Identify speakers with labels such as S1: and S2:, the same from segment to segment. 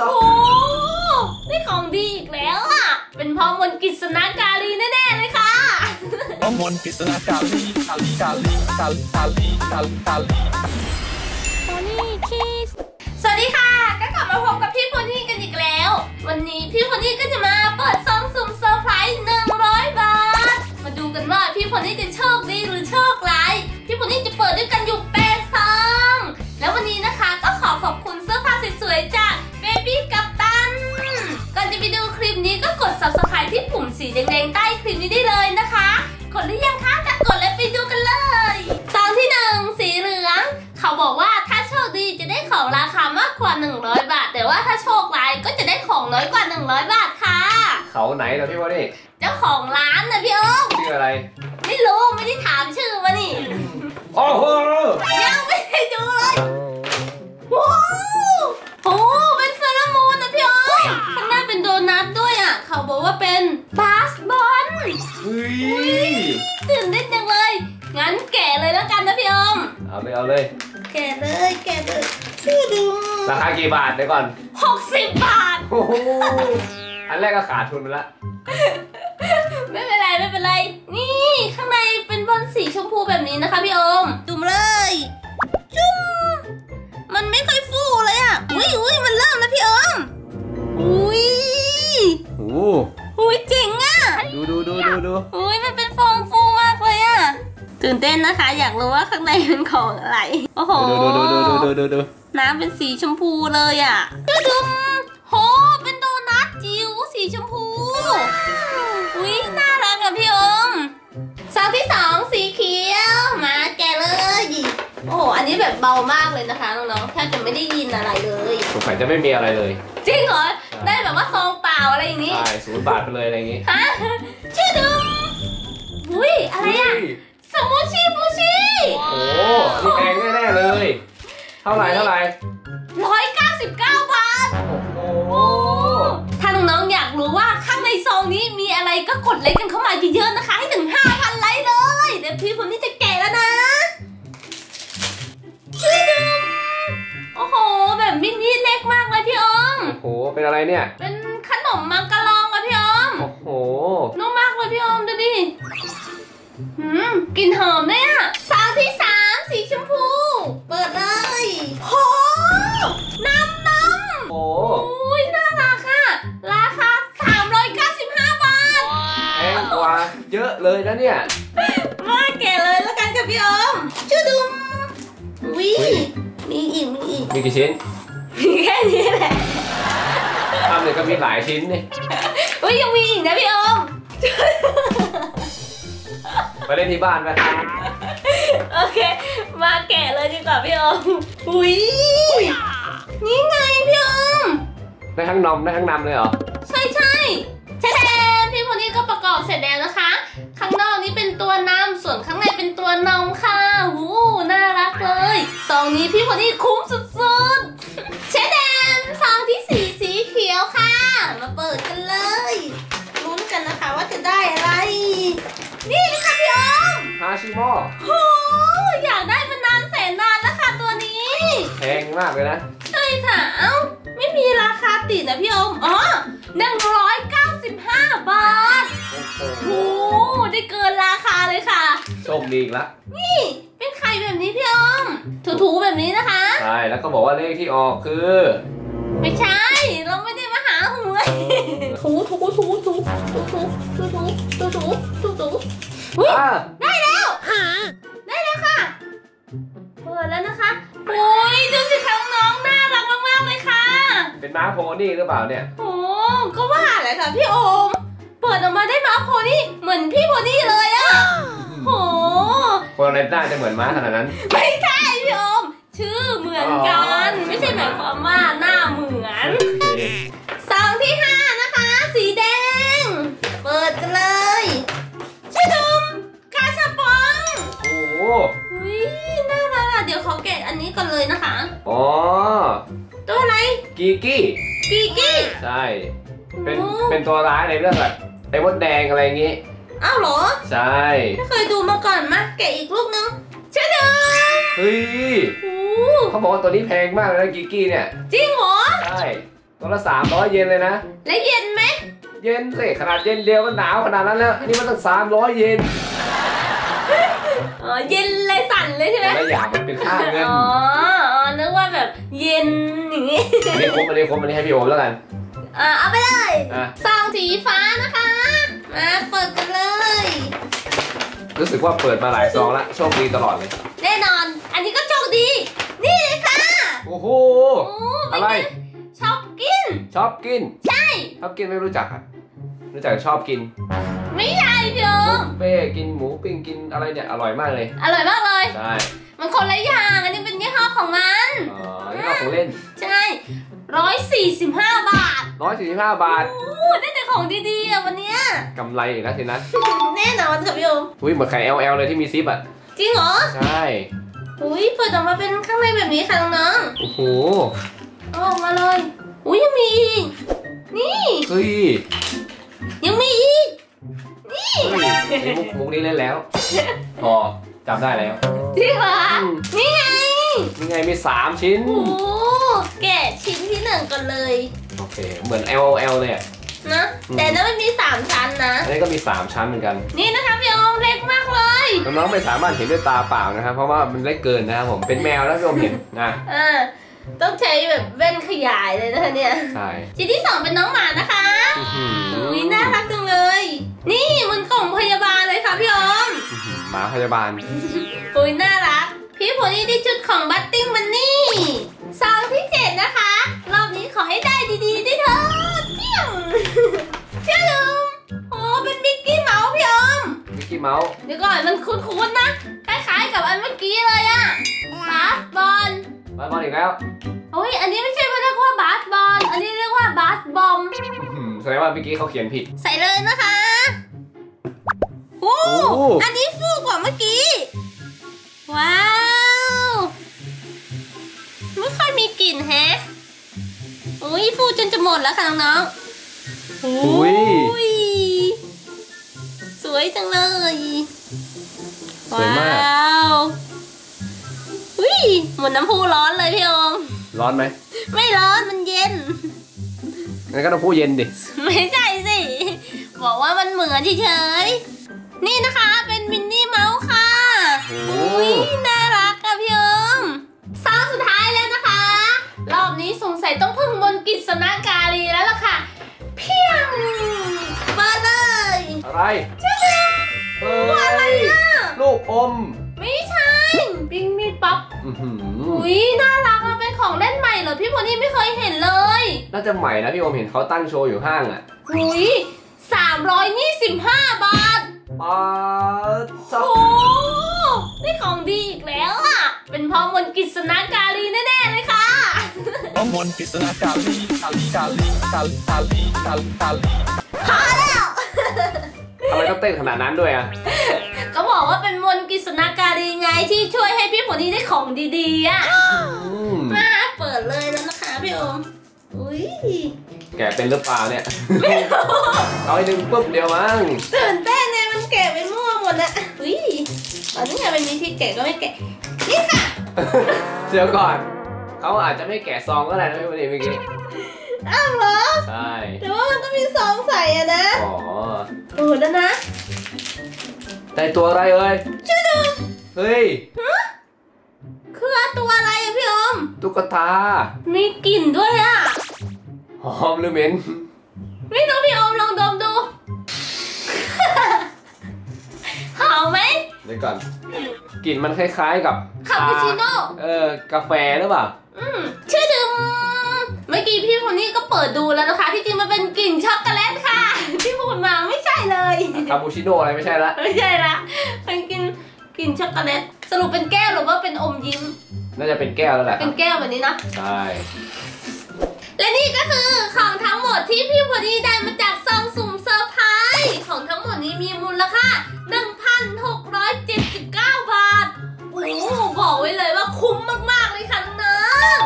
S1: โอ้ได้ของดีอีกแล้วอะ เป็นเพราะมนกิษณาการีแน่ๆเลยค่ะ
S2: เพราะมนกิษณาการีกาลีกาลีกาลีกาลีกาลีกาลี
S1: โพนี่คิสสวัสดีค่ะ ก็กลับมาพบกับพี่โพนี่กันอีกแล้ว วันนี้พี่โพนี่ก็จะมาเปิดซองสุ่ม ปุ่มสีแดงๆใต้คลิปนี้ได้เลยนะคะกดหรือยังคะถ้ากดแล้วไปดูกันเลยซองที่หนึ่งสีเหลือง เขาบอกว่าถ้าโชคดีจะได้ของราคามากกว่า 100 บาท แต่ว่าถ้าโชคร้ายก็จะได้ของน้อยกว่า 100 บาทค่ะ
S3: เขาไหนเหรอพี่วะนี่
S1: เจ้าของร้านนะพี่โอ๊ค
S3: ชื่ออะไร
S1: ไม่รู้ไม่ได้ถามชื่อมานี่
S3: โอ้โห
S1: ยังไม่ได้ดูเลย เอาเล
S3: ย
S1: เอา
S3: เลย
S1: แกะเลยแกะเลยชื่อดู
S3: ราคากี่บาทเดี๋ยวก่อน
S1: หกสิบบาท
S3: โอ้โหอันแรกก็ขาดทุนไปละ
S1: ไม่เป็นไรไม่เป็นไร นี่ข้างในเป็นบอลสีชมพูแบบนี้นะคะพี่อม จุ่มเลย จุ่มมันไม่ค่อยฟูเลยอะ อุ้ยอุ้ยมันเริ่มแล้วพี่อม อุ้ย
S3: โอ้
S1: อุ้ยเจ๋งอะ
S3: ดูดูดูดูดู
S1: ตื่นเต้นนะคะ อยากรู้ว่าข้างในเป็นของอะไร โอ้โห
S3: ดูดูดูดูดูดูดู
S1: น้ำเป็นสีชมพูเลยอะดูดุมโห เป็นโดนัทจิ๋วสีชมพู อุ้ยน่ารักอะพี่อมซองที่สองสีเขียว มาแกะเลย โอ้โห อันนี้แบบเบามากเลยนะคะน้องๆ แทบจะไม่ได้ยินอะไรเลย
S3: สงสัยจะไม่มีอะไรเลย
S1: จริงเหรอ ได้แบบว่าซองเปล่าอะไรอย่างนี้
S3: ใช่ศูนย์บาทไปเลยอะไรอย่างงี้
S1: ฮะชื่อดุมอุ้ยอะไรอะ สมูชีบูชี
S3: โอ้โหนี่แพงแน่ๆเลย เท่าไหร่เท่าไหร่
S1: ร้อยเก้าสิบเก้าบาท
S3: โอ้
S1: โอ้ถ้าน้องๆอยากรู้ว่าข้างในซองนี้มีอะไรก็กดไลค์กันเข้ามาเยอะๆนะคะ ให้ถึง5,000ไลค์เลย เดี๋ยวพี่ผมนี่จะแกะแล้วนะชื่อดึมโอ้โห แบบมินิเล็กมากเลยพี่อม
S3: โหเป็นอะไรเนี่ย
S1: เป็นขนมมังกร กลิ่นหอมเนี่ยซองที่สามสีชมพู เปิดเลยโหน้ำน้ำ
S3: โอ้
S1: อุ้ยน่ารักอะราคา 395 บาท
S3: แพงกว่าเยอะเลยนะเนี่ย
S1: มาแกะเลยแล้วกันกับพี่อมชื่อดุมวิ
S3: อุ๊ย
S1: มีอีกมีอีก
S3: มีกี่ชิ้น
S1: มีแค่นี้แหละ
S3: ทำเลยก็มีหลายชิ้นนี่
S1: อุ้ยยังมีอีกนะพี่อม
S3: ไปเล่นที่บ้านไป
S1: โอเค มาแกะเลยดีกว่าพี่อมอุ้ยนี่ไงพี่อม
S3: ได้ทั้งนมได้ทั้งนำเลยเหรอ
S1: ใช่ใช่ใช่แทนพี่พอนี่ก็ประกอบเสร็จแล้วนะคะ ข้างนอกนี้เป็นตัวนำส่วนข้างในเป็นตัวนมค่ะหูน่ารักเลยซองนี้พี่พอนี่คุ้มสุดๆ ชิ
S3: โมะ
S1: โหอยากได้มานานแสนนานแล้วค่ะตัวนี้
S3: แพงมากเลยนะ
S1: ใช่ค่ะเอ้าไม่มีราคาติดนะพี่อมอ๋อ195บาท
S3: โอ้โห
S1: โอ้ได้เกินราคาเลยค่ะ
S3: โชคดีอีกละ
S1: นี่เป็นไข่แบบนี้พี่อมถูๆแบบนี้นะคะ
S3: ใช่แล้วก็บอกว่าเลขที่ออกคือ
S1: ไม่ใช่ เราไม่ได้มาหาหวยถูถูถูถูถูถูถูถูถูถูถูถูอุ๊ย
S3: อ่า
S1: ได้แล้วได้แล้วค่ะ เปิดแล้วนะคะ โอ้ยดูสิคะน้องๆน่ารักมากๆเลยค่ะ
S3: เป็นม้าโพนี่หรือเปล่าเนี่ย
S1: โอ้ก็ว่าแหละค่ะพี่โอม เปิดออกมาได้ม้าโพนี่เหมือนพี่โพนี่เลยอะโห
S3: คนอะไรหน้าจะเหมือนม้าขนาดนั้น
S1: ไม่ใช่พี่โอม ชื่อเหมือนกัน ไม่ใช่หมายความว่าหน้าเหมือน
S3: อ้โห
S1: อุ้ยน่ารักอะเดี๋ยวขอแกะอันนี้ก่อนเลยนะคะ
S3: อ๋อ
S1: ตัวอะไร
S3: กีกี้
S1: ปีกี้
S3: ใช่เป็น
S1: โอ้
S3: เป็นตัวร้ายในเรื่องแบบไอ้มดแดงอะไรอย่างงี้
S1: อ้าวเหรอ
S3: ใช่
S1: ไม่เคยดูมาก่อนมาแกะอีกลูกนึงชื่อดุม
S3: เฮ้ย
S1: โอ้
S3: เขาบอกว่าตัวนี้แพงมากเลยนะกีกี้เนี่ย
S1: จริงเหรอ
S3: ใช่ตัวละสามร้อยเยนเลยนะ
S1: และเย็นไหม
S3: เย็นสิขนาดเย็นเดียวก็หนาวขนาดนั้นแล้วนี่มันตั้งสามร้อยเยน
S1: อ๋อเย็นเลยสั่นเลยใช่ไหม
S3: แต่ละอย่างมันเป็นค่าเงิน
S1: อ๋ออ๋อนึกว่าแบบเย็นอย่างงี้
S3: อันนี้ครบอันนี้ครบอันนี้ให้พี่โอมแล้วกัน
S1: อ่าเอาไปเลย
S3: อะ
S1: ซองสีฟ้านะคะมาเปิดกันเลย
S3: รู้สึกว่าเปิดมาหลายซองแล้วโชคดีตลอดเลย
S1: แน่นอน อันนี้ก็โชคดี นี่เลยค่ะ
S3: โอ้โห
S1: โอ้เป็น
S3: อะไร
S1: ไงชอบกิน
S3: ชอบกิน
S1: ใช่
S3: ชอบกินไม่รู้จักอะรู้จักชอบกิน
S1: ไม่ใช่ พี่โอ
S3: บุ
S1: ม
S3: ฟเฟ่กินหมูปิ้งกินอะไรเนี่ยอร่อยมากเลย
S1: อร่อยมากเลย
S3: ใช่
S1: มันคนละอย่างอันนี้เป็นยี่ห้อของมัน
S3: อ๋อนี่ก็ของเล่น
S1: ใช่ร้อยสี่สิบห้าบาท
S3: ร้อยสี่สิบห้าบาท
S1: โอ้ได้แต่ของดีๆอะวันเนี้ย
S3: กำไรอีกแล้วทีนั้น
S1: แน่นอนค่ะพี่โอม
S3: อุ้ยเหมือนไข่ LL เลยที่มีซิปอะจ
S1: จริงเหรอ
S3: ใช่
S1: อุ้ยเปิดออกมาเป็นข้างในแบบนี้ค่ะน้อง
S3: โอ้โห
S1: ๆเอาออกมาเลยอุ้ยยังมีอีกนี่
S3: เฮ้ย
S1: ยังมีอีกนี่
S3: เฮ้ย นี่มุกมุกนี้เล่นแล้วพอจำได้แล้ว
S1: จริงเหรอ
S3: อืม
S1: นี่ไง
S3: นี่ไงมี 3 ชิ้น
S1: โอ้โหแกะชิ้นที่หนึ่งก่อนเลย
S3: โอเค เหมือน LOL เลยอะ
S1: นะ
S3: อืม
S1: แต่นั้นมันมีสามชั้นนะ
S3: อันนี้ก็มี 3 ชั้นเหมือนกัน
S1: นี่นะคะพี่โอมเล็กมากเลย
S3: น้องๆไม่สามารถเห็นด้วยตาเปล่านะครับ เพราะว่ามันเล็กเกินนะครับผม เป็นแมวแล้วพี่อมเห็นนะ
S1: อ่าต้องใช้แบบแว่นขยายเลยนะคะเนี่ย
S3: ใช่
S1: ชิ้นที่สองเป็นน้องหมานะคะ
S3: อื้อหือ
S1: อุ้ยน่ารักจังเลย นี่าพ
S3: ยาบาล
S1: อุ้ยน่ารัก พี่ผลนี่ได้ชุดของบัตติ้งมันนี่ซองที่เจ็ดนะคะ รอบนี้ขอให้ได้ดีๆด้วยเถอะเปี้ยงเปี้ยงลืมโอ้เป็นมิกกี้เมาส์พี่อม
S3: มิกกี้เมาส์
S1: เดี๋ยวก่อนมันคุ้นๆนะ คล้ายๆกับอันเมื่อกี้เลยอะบาสบอล
S3: มาบอลอีกแล้ว
S1: โอ้ยอันนี้ไม่ใช่เรียกว่าบาสบอล อันนี้เรียกว่าบาสบอม
S3: อื้อหือแสดงว่าเมื่อกี้เขาเขียนผิด
S1: ใส่เลยนะคะ โอ้
S3: โอ้
S1: อันนี้ฟูกว่าเมื่อกี้ ว้าว ไม่ค่อยมีกลิ่นแฮะอุ้ยฟูจนจะหมดแล้วค่ะน้องๆ
S3: อุ้ย
S1: อุ้ยสวยจังเลย
S3: สวยมาก
S1: ว้าวอุ้ยเหมือนน้ำพุร้อนเลยพี่โอม
S3: ร้อนไหม
S1: ไม่ร้อนมันเย็น
S3: งั้นก็ต้องพูดเย็นดิ
S1: ไม่ใช่สิ บอกว่ามันเหมือนเฉยๆ นี่นะคะเป็นมินนี่เมาส์ค่ะ
S3: โอ้
S1: อุ้ยน่ารักอะพี่อมซองสุดท้ายแล้วนะคะ รอบนี้สงสัยต้องพึ่งมนต์กิษณกาลีแล้วล่ะค่ะ เพียงเปิดเลย
S3: อะไร
S1: เจ้าแม่
S3: เฮ้
S1: อะไร
S3: ย
S1: อะ
S3: ลูกอม
S1: ไม่ใช่ปิงมีป๊อป
S3: อื้อหือ
S1: อุ้ยน่ารักอะเป็นของเล่นใหม่เหรอพี่โพนี่ไม่เคยเห็นเลย
S3: น่าจะใหม่นะพี่อมเห็นเขาตั้งโชว์อยู่ห้างอะ
S1: อุ้ยสามร้อยยี่สิบห้าบาท
S3: ปาซั
S1: โอ้
S3: บ
S1: ได้ของดีอีกแล้วอะ เป็นเพราะมนต์กิษณกาลีแน่ๆเลยค่ะ
S2: น้องมนต์กฤษณากาลีกาลีกาลีกาลีกาลีกาลีกาลี
S1: พอแล้ว
S3: ทำไมต้องเต้นขนาดนั้นด้วยอะ
S1: ก็บอกว่าเป็นมนต์กิษณกาลีไงที่ช่วยให้พี่ผลนี่ได้ของดีๆอะ
S3: อืม
S1: มาเปิดเลยแล้วนะคะพี่โอมอุ้ย
S3: แกะเป็นหรือเปล่าเนี่ยเอาให้ดึงปุ๊บเดียวมั้ง
S1: ตื่นเต้นเลย มันแกะไปมั่วหมดอะอุ้ยตอนนี้ไงมันมีที่แกะก็ไม่แกะ นี่ค่ะ
S3: เดี๋ยวก่อน เขาอาจจะไม่แกะซองก็ได้นะพี่วันนี้เมื่อกี้
S1: อ้าวเหรอ
S3: ใช่
S1: แต่ว่ามันต้องมีซองใส่อะนะ
S3: อ๋อ
S1: โอ้แล้วนะ
S3: แต่ตัวอะไรเอ่ย
S1: ช่วยดู
S3: เฮ้ย
S1: คือตัวอะไรอะพี่โอม
S3: ตุ๊กตา
S1: มีกลิ่นด้วยอะ
S3: หอมหรือเหม็น
S1: ไม่รู้พี่โอมลองดมดู
S3: ดี๋ยวก่อนกลิ่นมันคล้ายๆกับ
S1: คาปูชิโน่
S3: เออกาแฟหรือเปล่า
S1: อืมชื่อดึมเมื่อกี้พี่คนนี้ก็เปิดดูแล้วนะคะ ที่จริงมันเป็นกลิ่นช็อกโกแลตค่ะ ที่พูดมาไม่ใช่เลย
S3: คาปูชิโน่อะไรไม่ใช่ละ
S1: ไม่ใช่ละเป็นกลิ่นกลิ่นช็อกโกแลตสรุปเป็นแก้วหรือว่าเป็นอมยิ้ม
S3: น่าจะเป็นแก้วแล้วแหละค
S1: เป็
S3: รั
S1: น
S3: บ
S1: แก้วแบบนี้นะ
S3: ใช่
S1: และนี่ก็คือของทั้งหมดที่พี่โพนี่ได้มาจากซองสุ่มเซอร์ไพรส์ของทั้งหมดนี้มีมูลค่า 679 บาท โอ้บอกไว้เลยว่าคุ้มมาก ๆ เลยค่ะน้อง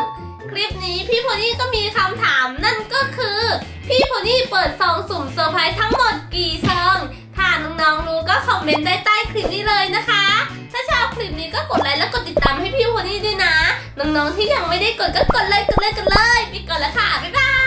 S1: คลิปนี้พี่โพนี่ก็มีคำถามนั่นก็คือ พี่โพนี่เปิดซองสุ่มเซอร์ไพรส์ทั้งหมดกี่ซองถ้าน้องๆรู้ก็คอมเมนต์ได้ใต้คลิปนี้เลยนะคะ ถ้าชอบคลิปนี้ก็กดไลค์และกดติดตามให้พี่โพนี่ด้วยนะ น้องๆที่ยังไม่ได้กดก็กดเลยกดเลยกดเลยไปก่อนแล้วค่ะบ๊ายบาย